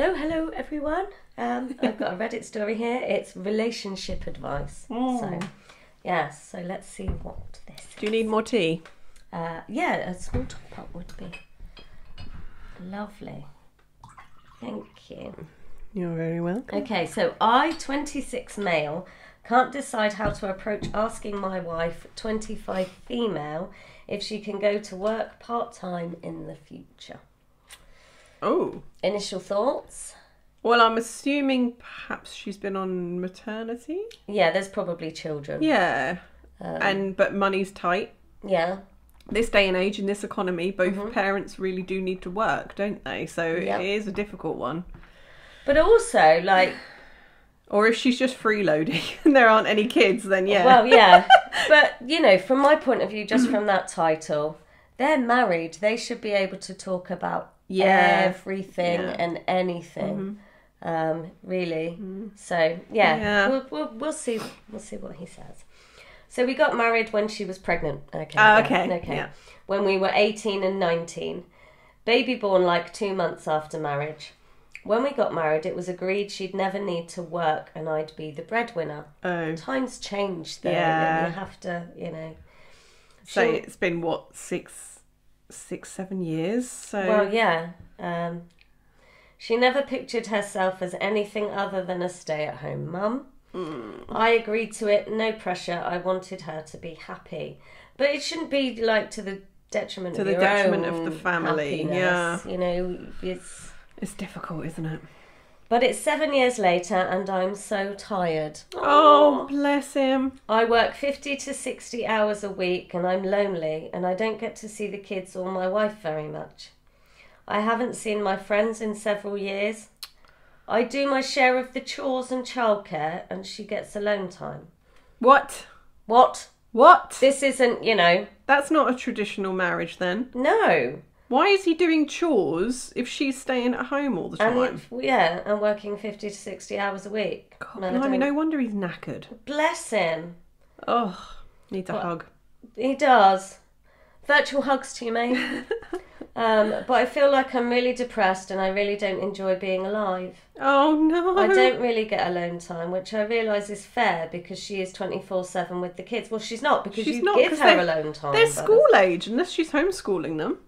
So, hello everyone. Um, I've got a Reddit story here. It's relationship advice. So, yes. So let's see what this. Do you need more tea? Uh, yeah, a small top up would be lovely. Thank you. You're very welcome. Okay, so I, 26 male, can't decide how to approach asking my wife, 25 female, if she can go to work part time in the future. Oh. Initial thoughts? Well, I'm assuming perhaps she's been on maternity. Yeah, there's probably children. Yeah. Um, and but money's tight. Yeah, This day and age in this economy, both parents really do need to work, don't they? So Yep. it is a difficult one. but also like, Or if she's just freeloading and there aren't any kids, then yeah. well, yeah, but you know, from my point of view, just from that title, they're married. They should be able to talk about Yeah. everything Yeah. and anything. Um, really. So yeah, Yeah. We'll, we'll we'll see we'll see what he says. So we got married when she was pregnant. Okay. Ah, yeah, okay, Okay. yeah. When we were eighteen and nineteen, baby born like two months after marriage. When we got married, it was agreed she'd never need to work and I'd be the breadwinner. oh. Times change though, Yeah. and you have to, you know. So She'll- it's been what, six six, seven years? So Well, yeah. Um, she never pictured herself as anything other than a stay at home mum. Hmm. I agreed to it, no pressure. I wanted her to be happy. But it shouldn't be like to the detriment To of the detriment of the family, happiness, You know, it's. it's difficult, isn't it? But it's seven years later, and I'm so tired. Oh, bless him. I work 50 to 60 hours a week and I'm lonely and I don't get to see the kids or my wife very much. I haven't seen my friends in several years. I do my share of the chores and childcare and she gets alone time. What? What? What? This isn't, you know, That's not a traditional marriage then. no. Why is he doing chores if she's staying at home all the time? And yeah, I'm working 50 to 60 hours a week. God, And I blimey, no wonder he's knackered. Bless him. Oh, needs a hug. He does. Virtual hugs to you, mate. um, but I feel like I'm really depressed and I really don't enjoy being alive. Oh no. I don't really get alone time, which I realise is fair because she is 24 7 with the kids. Well, she's not because She's you not, give her alone time. They're school age unless she's homeschooling them.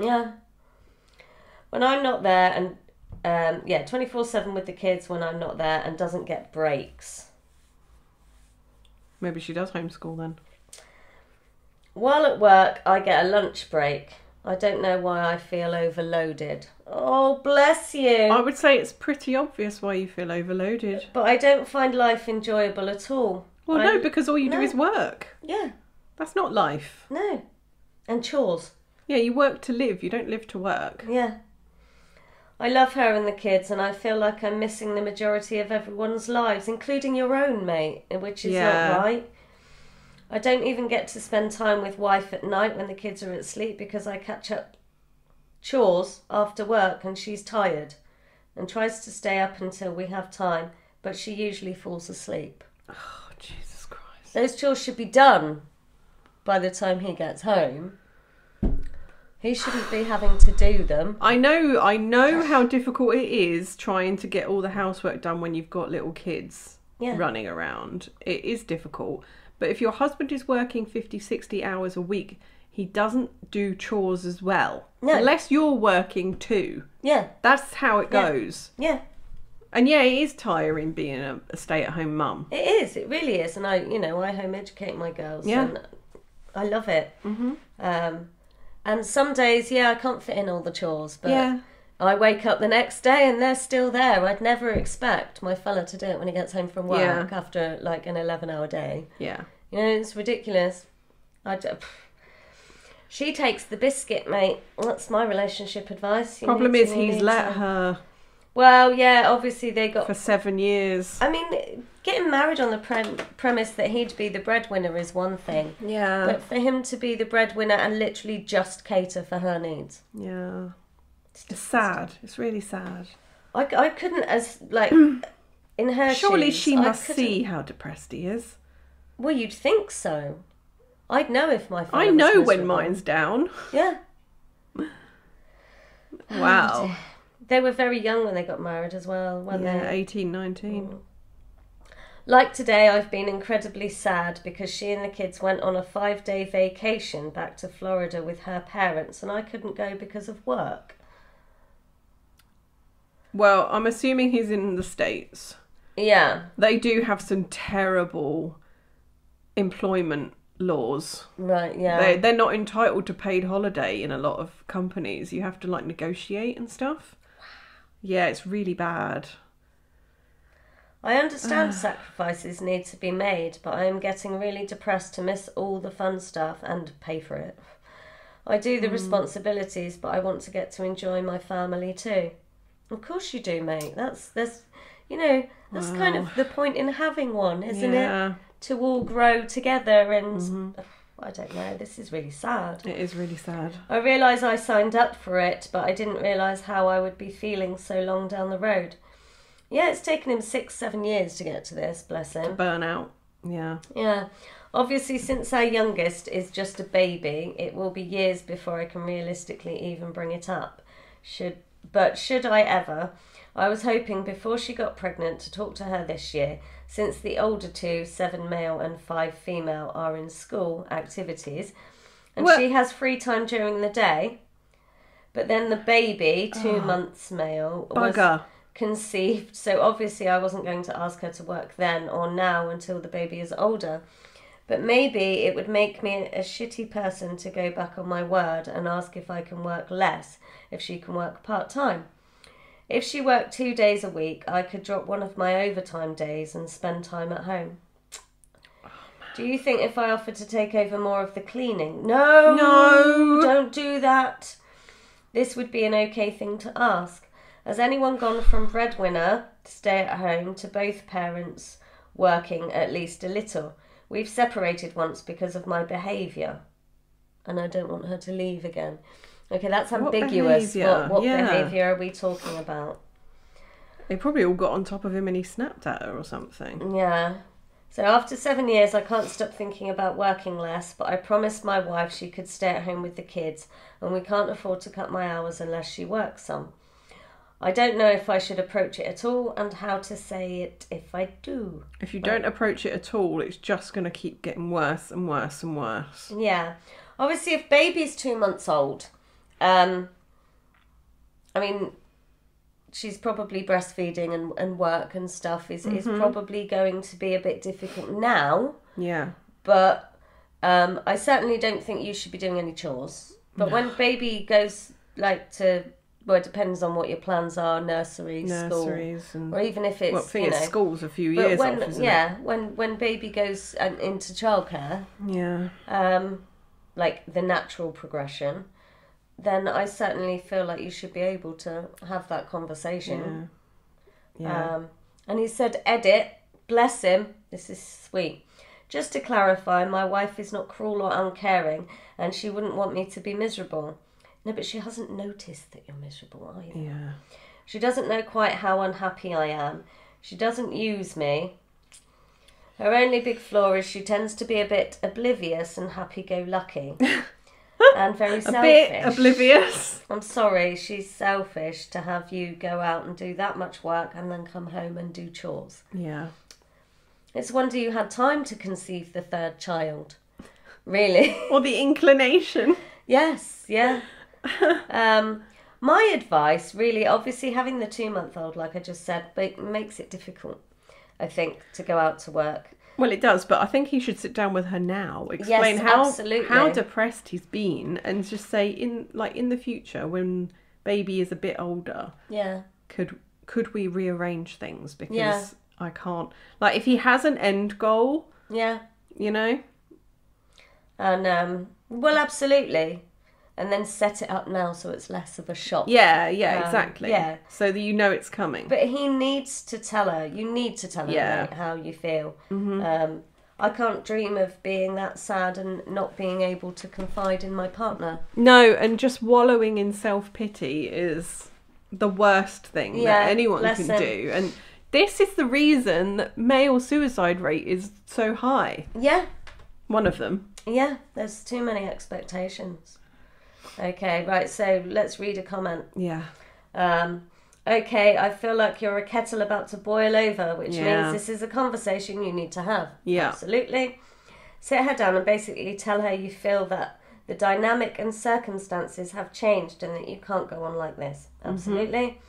Yeah. When I'm not there and, um, yeah, 24 7 with the kids when I'm not there and doesn't get breaks. Maybe she does homeschool then. While at work, I get a lunch break. I don't know why I feel overloaded. Oh, bless you. I would say it's pretty obvious why you feel overloaded. But I don't find life enjoyable at all. Well, I- no, because all you do is work. Yeah, That's not life. no. And chores. Yeah, you work to live. You don't live to work. Yeah. I love her and the kids, and I feel like I'm missing the majority of everyone's lives, including your own, mate, which is Yeah. not right. I don't even get to spend time with wife at night when the kids are asleep because I catch up chores after work and she's tired and tries to stay up until we have time, but she usually falls asleep. Oh, Jesus Christ. Those chores should be done by the time he gets home. He shouldn't be having to do them. I know, I know how difficult it is trying to get all the housework done when you've got little kids Yeah. running around. It is difficult. But if your husband is working 50, 60 hours a week, he doesn't do chores as well. No. Unless you're working too. Yeah, That's how it Yeah. goes. yeah. And yeah, it is tiring being a, a stay at home mum. It is. It really is. And I, you know, I home educate my girls. Yeah. And I love it. Mm-hmm. Um, and some days, yeah, I can't fit in all the chores, but Yeah. I wake up the next day and they're still there. I'd never expect my fella to do it when he gets home from work Yeah. after like an eleven-hour day. Yeah. You know, it's ridiculous. I d- she takes the biscuit, mate. That's my relationship advice. You Problem is, he's let to- her Well, yeah, obviously they got for seven years. I mean, getting married on the prem- premise that he'd be the breadwinner is one thing, Yeah. but for him to be the breadwinner and literally just cater for her needs, yeah. It's sad. It's really sad. I, I couldn't as like in her Surely shoes, she must see how depressed he is. Well, you'd think so. I'd know if my. I know when mine's down. Yeah. Wow. Oh, They were very young when they got married as well, weren't yeah, they? 18, 19. Mm. Like today, I've been incredibly sad because she and the kids went on a five day vacation back to Florida with her parents, and I couldn't go because of work. Well, I'm assuming he's in the States. Yeah, They do have some terrible employment laws. right, yeah. They they're not entitled to paid holiday in a lot of companies. You have to like negotiate and stuff. Yeah, it's really bad. I understand sacrifices need to be made, but I am getting really depressed to miss all the fun stuff and pay for it. I do the hmm. responsibilities, but I want to get to enjoy my family too. Of course you do, mate. That's that's you know, that's kind of the point in having one, isn't it? To all grow together and mm-hmm. I don't know, this is really sad. it is really sad. I realise I signed up for it, but I didn't realise how I would be feeling so long down the road. Yeah, it's taken him six, seven years to get to this, bless him. Burnout. Yeah. Yeah. Obviously, since our youngest is just a baby, it will be years before I can realistically even bring it up. Should but should I ever, I was hoping before she got pregnant to talk to her this year, since the older two, seven male and five female, are in school activities, and Well- she has free time during the day. But then the baby, two ah. months male, was Bugger. conceived. So obviously, I wasn't going to ask her to work then or now until the baby is older. But maybe it would make me a shitty person to go back on my word and ask if I can work less if she can work part time. If she worked two days a week, I could drop one of my overtime days and spend time at home. Do you think if I offered to take over more of the cleaning? No, No. don't do that. This would be an okay thing to ask. Has anyone gone from breadwinner, stay at home, to both parents working at least a little? We've separated once because of my behaviour, and I don't want her to leave again. Okay, that's What ambiguous. behaviour? What, what Yeah. behaviour are we talking about? They probably all got on top of him and he snapped at her or something. Yeah. So after seven years, I can't stop thinking about working less, but I promised my wife she could stay at home with the kids, and we can't afford to cut my hours unless she works some. I don't know if I should approach it at all and how to say it if I do. If you don't approach it at all, it's just going to keep getting worse and worse and worse. Yeah. Obviously, if baby's two months old, um, I mean, she's probably breastfeeding and, and work and stuff is, is probably going to be a bit difficult now. Yeah. but um, I certainly don't think you should be doing any chores. But when baby goes like to, well, it depends on what your plans are, nursery, school, Nurseries and. or even if it's Well, I think you know. it's school's a few years when off, yeah, when when baby goes um, into childcare. Yeah. um, like the natural progression, then I certainly feel like you should be able to have that conversation. Yeah. Um, and he said, Edit, bless him. This is sweet. Just to clarify, my wife is not cruel or uncaring, and she wouldn't want me to be miserable. No, but she hasn't noticed that you're miserable either. yeah. She doesn't know quite how unhappy I am. She doesn't use me. Her only big flaw is she tends to be a bit oblivious and happy go lucky. and very selfish. A bit oblivious. I'm sorry, she's selfish to have you go out and do that much work and then come home and do chores. Yeah. It's a wonder you had time to conceive the third child. Really? Or the inclination. yes, yeah. um, my advice, really, obviously, having the two month old, like I just said, but makes it difficult, I think, to go out to work. Well, it does, but I think he should sit down with her now, explain Yes, how absolutely. how depressed he's been, and just say in like in the future when baby is a bit older, Yeah. could could we rearrange things because Yeah. I can't like if he has an end goal, Yeah. you know. And, um, well, absolutely. And then set it up now so it's less of a shock. Yeah, yeah, Um, exactly. yeah. So that you know it's coming. But he needs to tell her. You need to tell her Yeah. mate, how you feel. Um, I can't dream of being that sad and not being able to confide in my partner. no, and just wallowing in self pity is the worst thing Yeah, that anyone can him. do. And this is the reason that male suicide rate is so high. Yeah, One of them. yeah. There's too many expectations. Okay, right. So let's read a comment. Yeah. Um, okay, I feel like you're a kettle about to boil over, which Yeah. means this is a conversation you need to have. Yeah. Absolutely. Sit her down and basically tell her you feel that the dynamic and circumstances have changed and that you can't go on like this. Absolutely.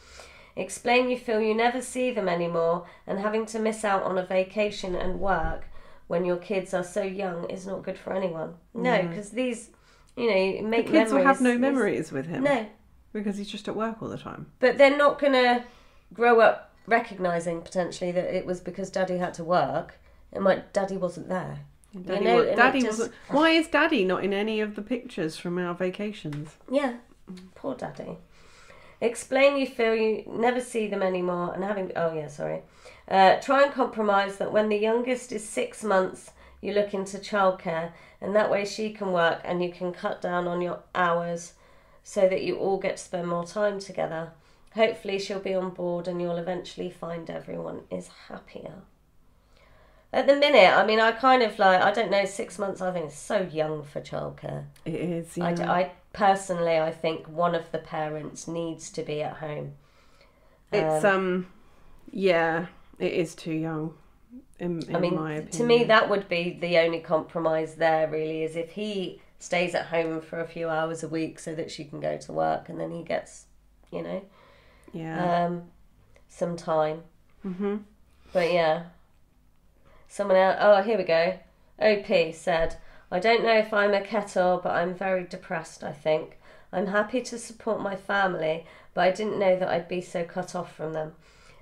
Explain you feel you never see them anymore and having to miss out on a vacation and work when your kids are so young is not good for anyone. No, because these, you know, you The make kids will have no memories. memories with him. No, Because he's just at work all the time. but they're not going to grow up recognizing potentially that it was because daddy had to work and my daddy wasn't there. Daddy, know, wa- and it Daddy just- wasn't. Why is Daddy not in any of the pictures from our vacations? Yeah, poor daddy. Explain you feel you never see them anymore and having. Oh, yeah, sorry. Uh, try and compromise that when the youngest is six months, you look into childcare and that way she can work and you can cut down on your hours so that you all get to spend more time together. Hopefully, she'll be on board and you'll eventually find everyone is happier. At the minute, I mean, I kind of like, I don't know, six months I think is so young for childcare. It is. Yeah. I, I personally, I think one of the parents needs to be at home. It's um, yeah, it is too young. In, in I mean, my opinion. to me, that would be the only compromise there. Really, is if he stays at home for a few hours a week so that she can go to work, and then he gets, you know, yeah, um, some time. hmm But yeah, someone else. Oh, here we go. OP said, I don't know if I'm a kettle, but I'm very depressed, I think. I'm happy to support my family, but I didn't know that I'd be so cut off from them.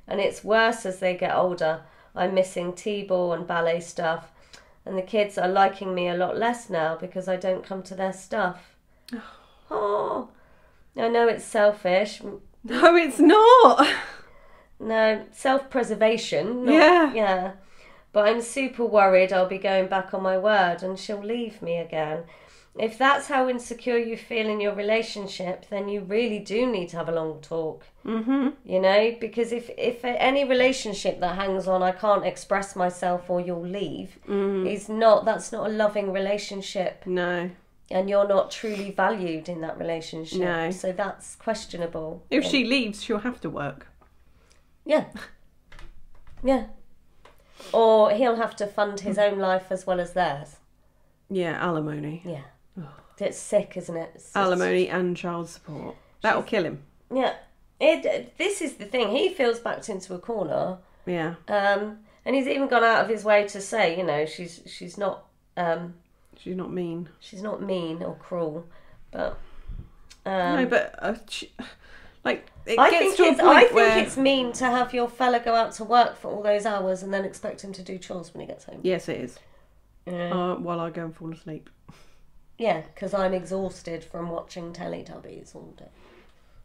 And it's worse as they get older. I'm missing T ball and ballet stuff, and the kids are liking me a lot less now because I don't come to their stuff. Oh, I know it's selfish. no, it's not. No, self preservation. Yeah. Yeah. But I'm super worried I'll be going back on my word and she'll leave me again. If that's how insecure you feel in your relationship, then you really do need to have a long talk. hmm You know, because if if any relationship that hangs on I can't express myself or you'll leave Mm. is not that's not a loving relationship No, and you're not truly valued in that relationship. No. So that's questionable. if she leaves, she'll have to work. Yeah. Yeah. Or he'll have to fund his own life as well as theirs. Yeah, alimony, Yeah. It's sick, isn't it? It's alimony, and child support. That'll kill him. Yeah. It, this is the thing. He feels backed into a corner. Yeah, Um, and he's even gone out of his way to say, you know, she's she's not um, she's not mean. she's not mean or cruel, but um, no, but uh, she, like it I gets think to a it's point I think where it's mean to have your fella go out to work for all those hours and then expect him to do chores when he gets home. yes, it is. Yeah. Uh, while I go and fall asleep. Yeah, because I'm exhausted from watching Teletubbies all day.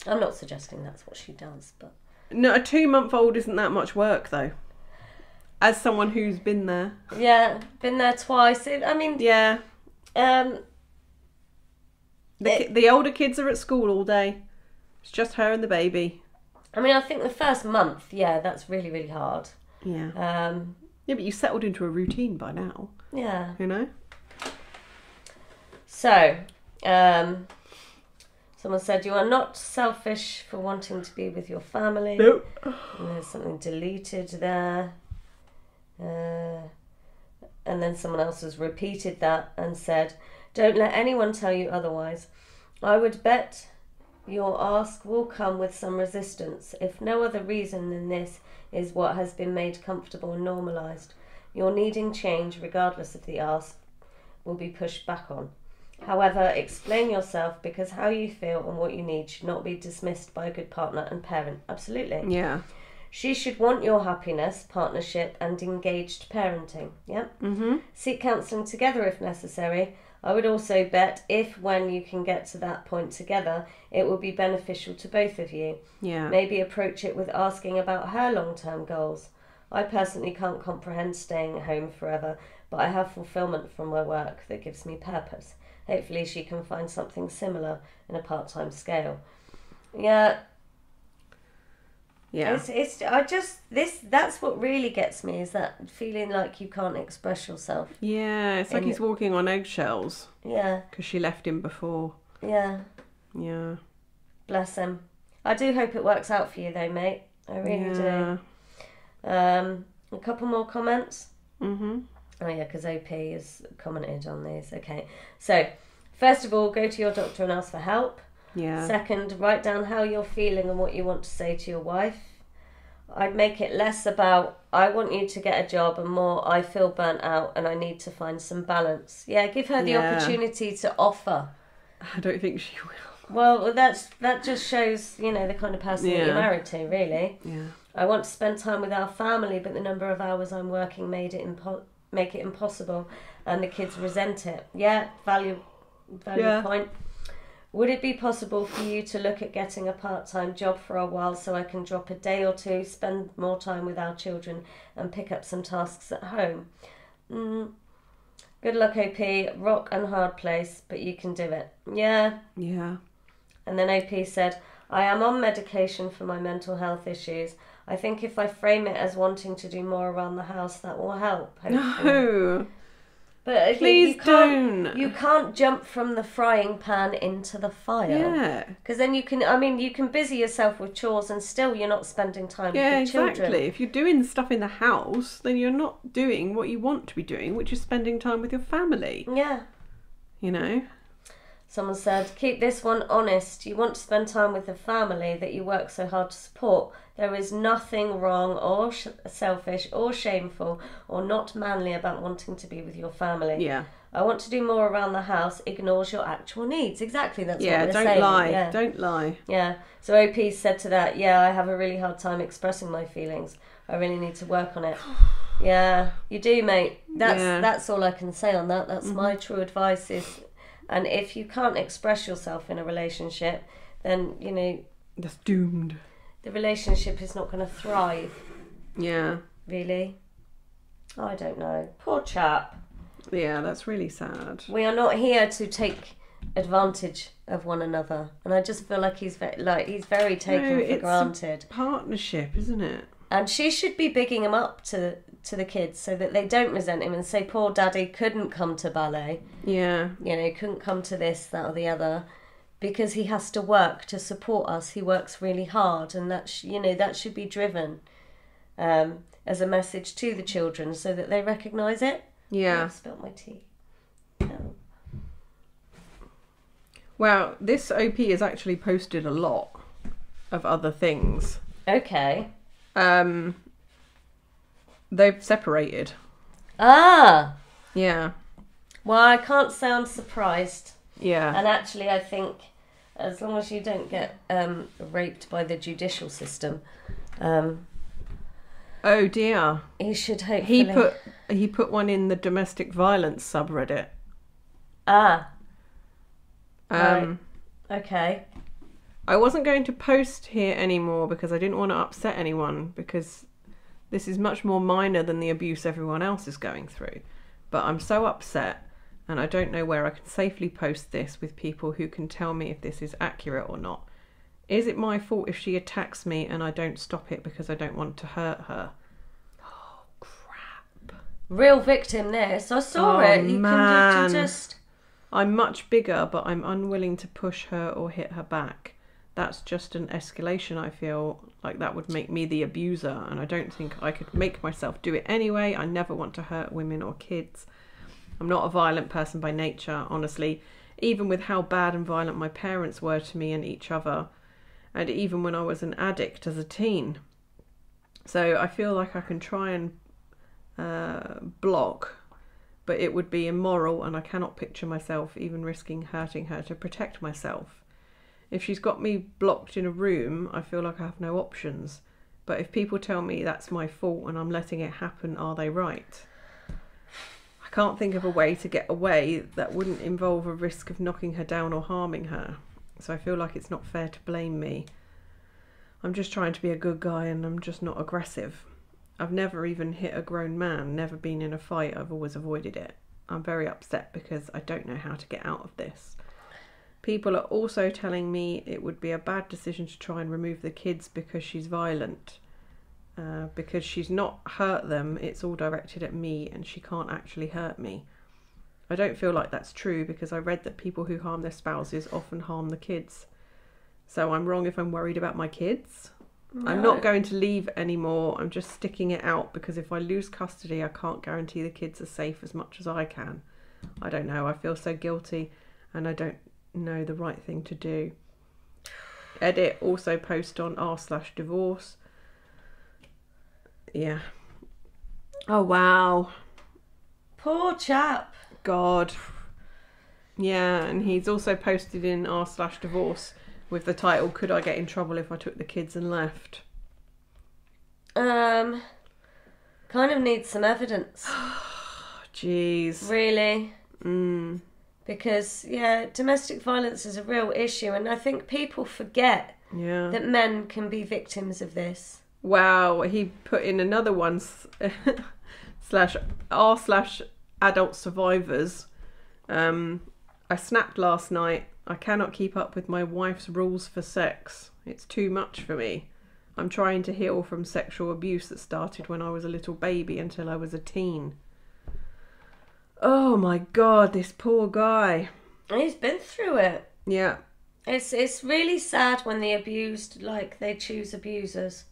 I'm not suggesting that's what she does, but No, a two-month-old isn't that much work though. As someone who's been there, yeah, been there twice. It, I mean, yeah, um, the, It- the older kids are at school all day. It's just her and the baby. I mean, I think the first month, yeah, that's really really hard. Yeah, Um, yeah, but you settled into a routine by now. yeah. You know. So, um, someone said you are not selfish for wanting to be with your family. Nope. And there's something deleted there. Uh, and then someone else has repeated that and said, Don't let anyone tell you otherwise. I would bet your ask will come with some resistance, if no other reason than this is what has been made comfortable and normalised. Your needing change, regardless of the ask, will be pushed back on. However, explain yourself because how you feel and what you need should not be dismissed by a good partner and parent. Absolutely. Yeah. She should want your happiness, partnership, and engaged parenting. Yep. Mhm. Seek counselling together if necessary. I would also bet if, when you can get to that point together, it will be beneficial to both of you. Yeah. Maybe approach it with asking about her long term goals. I personally can't comprehend staying at home forever, but I have fulfillment from my work that gives me purpose. Hopefully, she can find something similar in a part time scale. Yeah, Yeah. it's, it's I just this that's what really gets me is that feeling like you can't express yourself. Yeah. It's like And- he's walking on eggshells Yeah, because she left him before. yeah, Yeah. bless him. I do hope it works out for you though, mate. I really yeah. do. Um, a couple more comments. Mm-hmm. Oh yeah, because OP has commented on these. Okay, so first of all, go to your doctor and ask for help. Yeah. Second, write down how you're feeling and what you want to say to your wife. I'd make it less about I want you to get a job and more I feel burnt out and I need to find some balance. Yeah, give her the Yeah. opportunity to offer. I don't think she will. Well, that's that just shows you know the kind of person that you're married to, really. Yeah. I want to spend time with our family, but the number of hours I'm working made it impo- make it impossible, and the kids resent it. Yeah, value, value Yeah. point. Would it be possible for you to look at getting a part time job for a while so I can drop a day or two, spend more time with our children, and pick up some tasks at home? Mm. Good luck, OP. Rock and hard place, but you can do it. Yeah, Yeah. and then OP said, I am on medication for my mental health issues. I think if I frame it as wanting to do more around the house, that will help. hopefully." No. But uh, you- Please you can't, don't. You can't jump from the frying pan into the fire. Yeah. Because then you can, I mean, you can busy yourself with chores and still you're not spending time Yeah, with your exactly. children. If you're doing stuff in the house, then you're not doing what you want to be doing, which is spending time with your family. Yeah. You know? Someone said, keep this one honest. You want to spend time with the family that you work so hard to support. There is nothing wrong or sh- selfish or shameful or not manly about wanting to be with your family. Yeah. I want to do more around the house, ignores your actual needs. Exactly, that's yeah, what they're don't saying. lie. Yeah. Don't lie. yeah. So OP said to that, yeah, I have a really hard time expressing my feelings. I really need to work on it. Yeah, you do, mate. That's Yeah. Mm-hmm. that's all I can say on that. That's my true advice is and if you can't express yourself in a relationship, then you know That's doomed. the relationship is not going to thrive. Yeah. Really, I don't know. Poor chap. Yeah, that's really sad. We are not here to take advantage of one another, and I just feel like he's very like he's very taken No, for it's a- granted. Partnership, isn't it? And she should be bigging him up to to the kids so that they don't resent him and say, "Poor daddy couldn't come to ballet." Yeah. you know, couldn't come to this, that, or the other, because he has to work to support us. He works really hard, and that sh- you know that should be driven um, as a message to the children so that they recognise it. Yeah. I spilt my tea. Oh. Well, this OP has actually posted a lot of other things. Okay. Um, they've separated. Ah. Yeah. Well, I can't I'm surprised, Yeah. and actually, I think as long as you don't get um, raped by the judicial system, um, Oh dear. he should hopefully. He put he put one in the domestic violence subreddit. ah. Um, Okay. I wasn't going to post here anymore because I didn't want to upset anyone because this is much more minor than the abuse everyone else is going through. But I'm so upset and I don't know where I can safely post this with people who can tell me if this is accurate or not. Is it my fault if she attacks me and I don't stop it because I don't want to hurt her? Oh, crap. real victim this. I saw Oh, it. You can man. ju- just I'm much bigger, but I'm unwilling to push her or hit her back. That's just an escalation, I feel like that would make me the abuser, and I don't think I could make myself do it anyway. I never want to hurt women or kids. I'm not a violent person by nature, honestly, even with how bad and violent my parents were to me and each other, and even when I was an addict as a teen. So I feel like I can try and uh, block but it would be immoral and I cannot picture myself even risking hurting her to protect myself. If she's got me blocked in a room, I feel like I have no options. But if people tell me that's my fault and I'm letting it happen, are they right? I can't think of a way to get away that wouldn't involve a risk of knocking her down or harming her. So I feel like it's not fair to blame me. I'm just trying to be a good guy and I'm just not aggressive. I've never even hit a grown man, never been in a fight, I've always avoided it. I'm very upset because I don't know how to get out of this. People are also telling me it would be a bad decision to try and remove the kids because she's violent. Uh, because she's not hurt them, it's all directed at me and she can't actually hurt me. I don't feel like that's true because I read that people who harm their spouses often harm the kids. So I'm wrong if I'm worried about my kids. I'm not going to leave anymore. I'm just sticking it out because if I lose custody, I can't guarantee the kids are safe as much as I can. I don't know. I feel so guilty and I don't know the right thing to do. Edit also post on r slash divorce. Yeah. Oh wow. Poor chap. God. Yeah, and he's also posted in r slash divorce with the title "Could I get in trouble if I took the kids and left?" Um, kind of needs some evidence, Jeez. really. Mm. Because, yeah, domestic violence is a real issue, and I think people forget Yeah. that men can be victims of this. Wow. He put in another one slash r slash adult survivors. Um, I snapped last night. I cannot keep up with my wife's rules for sex. It's too much for me. I'm trying to heal from sexual abuse that started when I was a little baby until I was a teen. Oh my god, this poor guy. He's been through it. Yeah. It's it's really sad when the abused like they choose abusers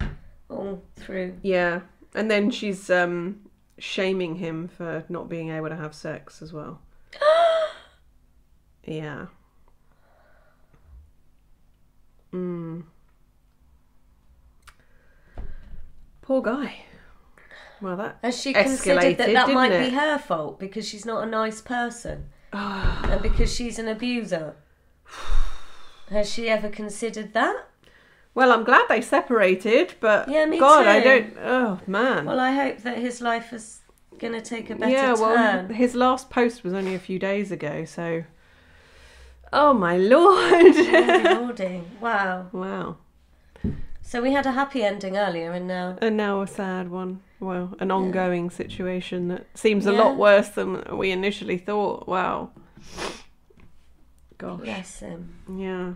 all through. Yeah. And then she's um shaming him for not being able to have sex as well. Yeah. Mm. Poor guy. Well, that. Has she considered that that might didn't be her fault because she's not a nice person ah. and because she's an abuser? Has she ever considered that? Well, I'm glad they separated, but Yeah, me God, I too. don't. Oh man. Well, I hope that his life is going to take a better yeah, well, turn. his last post was only a few days ago, so. Oh my lord! Oh lordy, lordy. Wow. wow. So we had a happy ending earlier, and now And now a sad one. Well, an ongoing situation that seems a Yeah. lot worse than we initially thought. Wow. Gosh. bless him. Yeah.